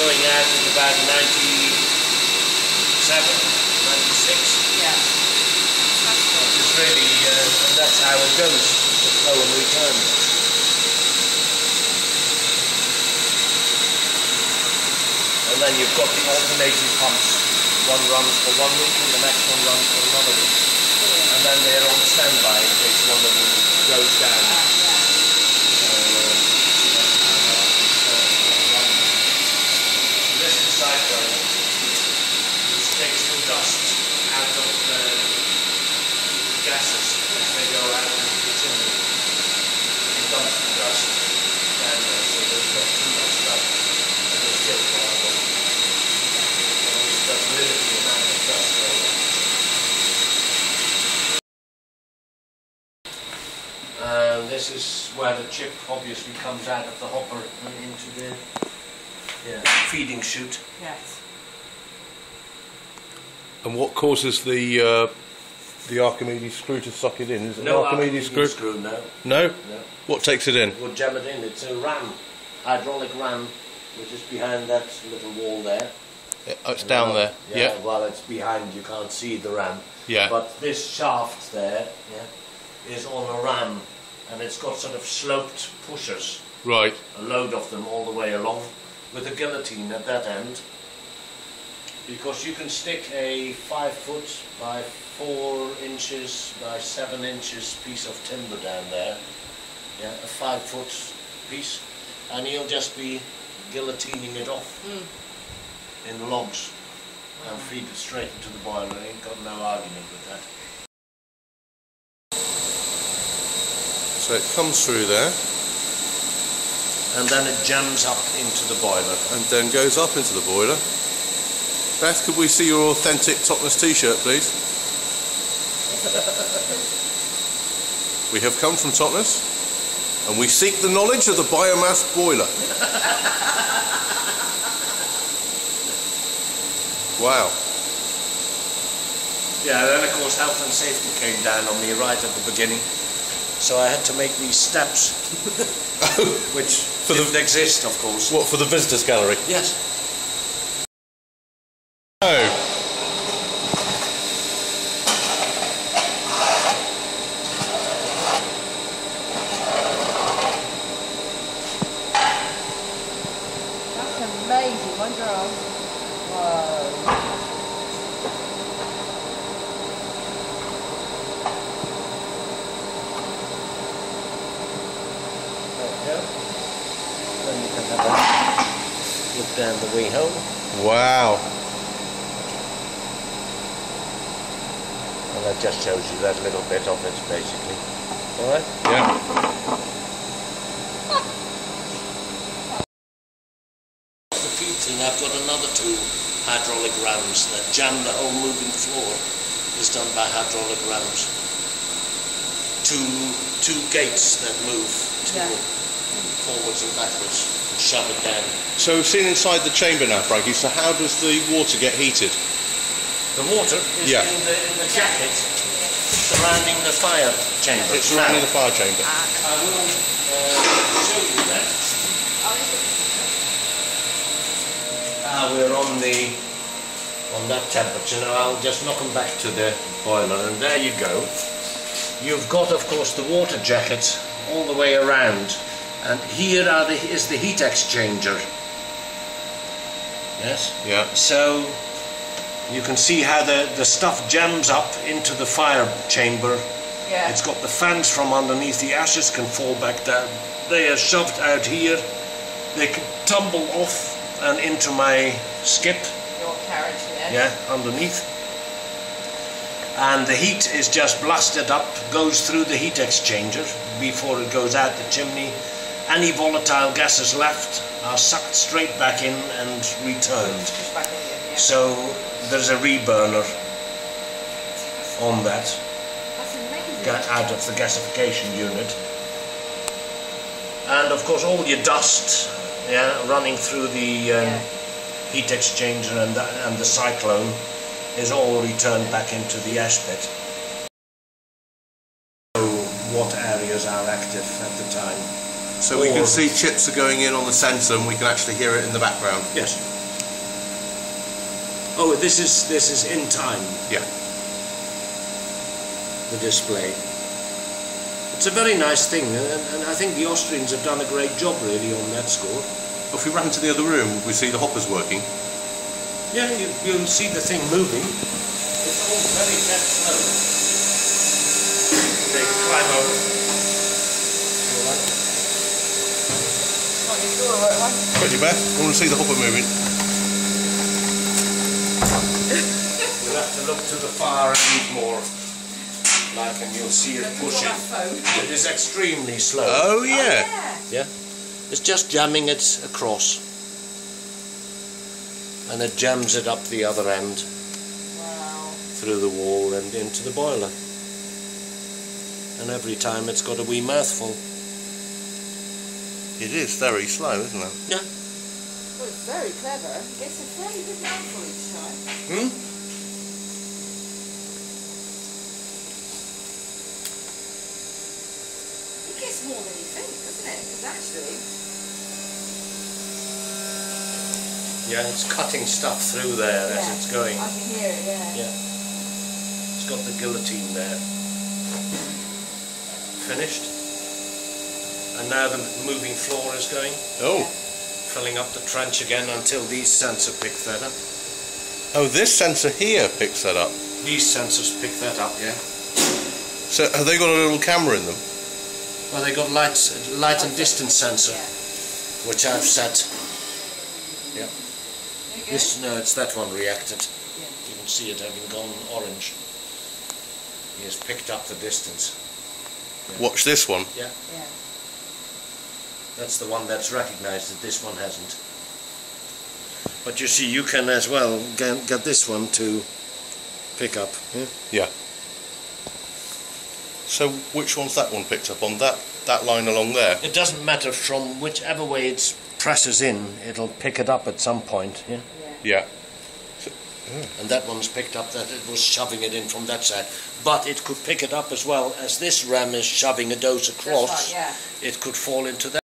about 97, 96. Yeah. Which is really, uh, and that's how it goes, the flow and return. And then you've got the alternating pumps. One runs for one week and the next one runs for another week. And then they're on standby in case one of them goes down. This is cyclone, which takes the dust out of the gases as they go out into the chimney. It dumps the dust down there, so there's not too much stuff that is still viable. Which does limit the amount of dust going on. And this is where the chip obviously comes out of the hopper and into the yeah, feeding chute. Yes. And what causes the uh, the Archimedes screw to suck it in? Is it No an Archimedes, Archimedes screw? screw, no. No. No. What takes it in? We'll jam it in. It's a ram, hydraulic ram, which is behind that little wall there. Oh, it's down uh, there. Yeah, Yeah. While it's behind, you can't see the ram. Yeah. But this shaft there, yeah, is on a ram, and it's got sort of sloped pushers, Right. a load of them all the way along, with a guillotine at that end. Because you can stick a five foot by four inches by seven inches piece of timber down there, yeah, a five foot piece, and he'll just be guillotining it off hmm. in logs and feed it straight into the boiler. I Ain't got no argument with that. So it comes through there And then it jams up into the boiler. and then goes up into the boiler. Beth, could we see your authentic Totnes t-shirt, please? We have come from Totnes and we seek the knowledge of the biomass boiler. wow. Yeah, then of course health and safety came down on me right at the beginning. So I had to make these steps, which For didn't exist, of course. What, for the visitors gallery? Yes. Oh. That's amazing. Wonder how. Whoa. There we go. Then you can have a look down the wee hole. Wow. And that just shows you that little bit of it, basically. Alright? Yeah. The feeding, I've got another two hydraulic rams that jam the whole moving floor. Is done by hydraulic rams. Two two gates that move to Yeah. forwards and backwards and shove it down. So we've seen inside the chamber now, Frankie, so how does the water get heated? The water is Yeah. in, the, in the jacket surrounding the fire chamber. It's surrounding the fire chamber. I will uh, show you that. Ah, we're on the on that temperature now. I'll just knock them back to the boiler, and there you go. You've got, of course, the water jacket all the way around, and here are the, is the heat exchanger. Yes. Yeah. So you can see how the, the stuff jams up into the fire chamber. Yeah. It's got the fans from underneath, the ashes can fall back down. They are shoved out here. They can tumble off and into my skip, Your carriage there. yeah, underneath. And the heat is just blasted up, goes through the heat exchanger before it goes out the chimney. Any volatile gases left are sucked straight back in and returned. In. Yeah. So there's a reburner on that That's out of the gasification unit. And of course all your dust yeah, running through the um, Yeah. heat exchanger and the, and the cyclone is all returned back into the ash pit. So what areas are active at the time? So we can see chips are going in on the sensor and we can actually hear it in the background. Yes. Oh, this is this is in time. Yeah. The display. It's a very nice thing, and, and I think the Austrians have done a great job really on that score. If we ran to the other room, would we see the hoppers working? Yeah, you, you'll see the thing moving. It's all very dead slow. They climb over. Not your door, right one. Ready, Beth? I want to see the hopper moving. we'll have to look to the far end more, like, and you'll see it pushing. It is extremely slow. Oh, yeah. yeah. It's just jamming it across. And it jams it up the other end Wow. through the wall and into the boiler. And every time it's got a wee mouthful. It is very slow, isn't it? Yeah. Well, it's very clever. It Gets a fairly good mouthful each time. Hmm? It more than you think, doesn't it? Because actually, Yeah, it's cutting stuff through there as it's going. I can hear it, yeah. Yeah. It's got the guillotine there. Finished. And now the moving floor is going, Oh. filling up the trench again until these sensors pick that up. Oh, this sensor here picks that up. These sensors pick that up, yeah. So have they got a little camera in them? Well, they got lights, light and distance sensor, which I've set. There you go. This, no, it's that one reacted. You can see it having gone orange. He has picked up the distance. Watch this one. Yeah. yeah. That's the one that's recognized that this one hasn't. But you see, you can as well get, get this one to pick up. Yeah? So which one's that one picked up on? That that line along there? It doesn't matter from whichever way it presses in, it'll pick it up at some point. Yeah? Yeah. Yeah. And that one's picked up that it was shoving it in from that side. But it could pick it up as well as this ram is shoving a dose across. right, yeah. It could fall into that.